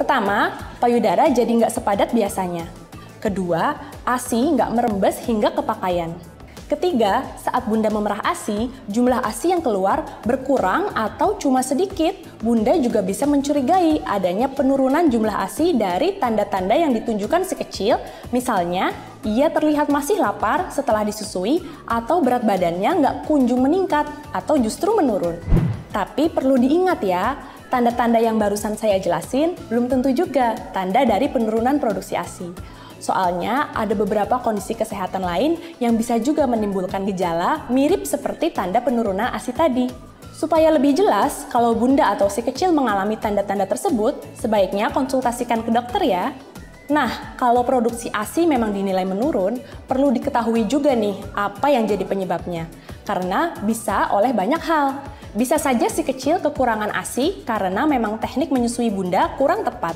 Pertama, payudara jadi nggak sepadat biasanya. Kedua, ASI nggak merembes hingga ke pakaian. Ketiga, saat Bunda memerah ASI, jumlah ASI yang keluar berkurang atau cuma sedikit. Bunda juga bisa mencurigai adanya penurunan jumlah ASI dari tanda-tanda yang ditunjukkan si kecil, misalnya ia terlihat masih lapar setelah disusui atau berat badannya nggak kunjung meningkat atau justru menurun. Tapi perlu diingat ya, tanda-tanda yang barusan saya jelasin belum tentu juga tanda dari penurunan produksi ASI. Soalnya ada beberapa kondisi kesehatan lain yang bisa juga menimbulkan gejala mirip seperti tanda penurunan ASI tadi. Supaya lebih jelas, kalau bunda atau si kecil mengalami tanda-tanda tersebut, sebaiknya konsultasikan ke dokter ya. Nah, kalau produksi ASI memang dinilai menurun, perlu diketahui juga nih apa yang jadi penyebabnya. Karena bisa oleh banyak hal. Bisa saja si kecil kekurangan ASI karena memang teknik menyusui bunda kurang tepat.